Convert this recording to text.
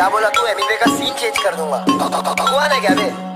क्या बोला तू? एमिवे का सीन चेंज कर दूँगा। भगवान है क्या बे